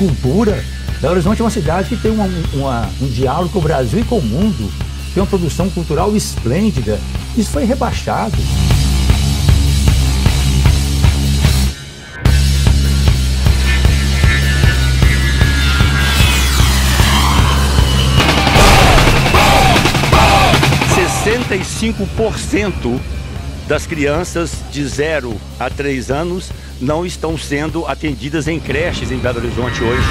cultura. Belo Horizonte é uma cidade que tem uma, uma, um diálogo com o Brasil e com o mundo, tem uma produção cultural esplêndida. Isso foi rebaixado. Sessenta e cinco por cento das crianças de 0 a 3 anos não estão sendo atendidas em creches em Belo Horizonte hoje.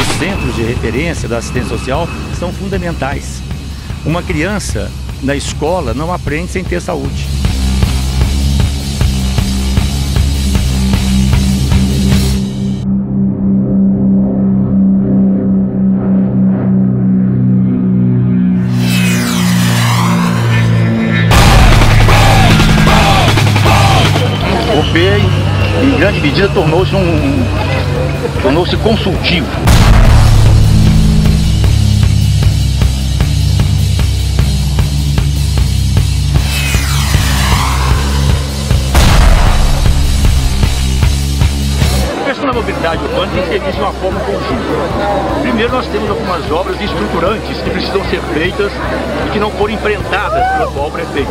Os centros de referência da assistência social são fundamentais. Uma criança na escola não aprende sem ter saúde. Em grande medida, tornou-se um, tornou-se consultivo. A questão da mobilidade urbana tem que ser vista de uma forma conjunta. Primeiro, nós temos algumas obras estruturantes que precisam ser feitas e que não foram enfrentadas pelo atual prefeito.